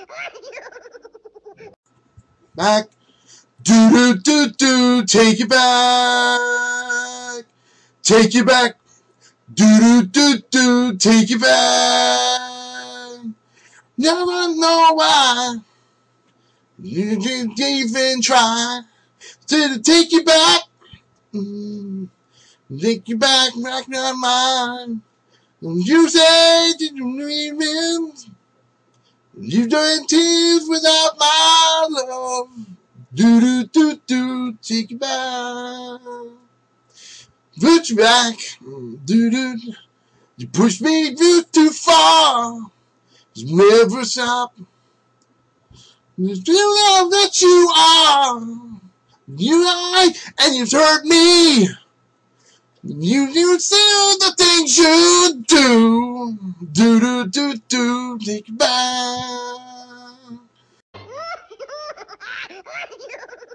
Back. Do do do do. Take it back. Take it back. Do do do do. Take it back. Never know why. You didn't even try to take you back. Mm. Take you back, back my mind. You say did you even you doing tears without my love. Do do do do take you back. Put you back. Do do you push me too, far. Just never stop. Just love that you are. You lie and you've hurt me. You you do the things you do. Do do do take back.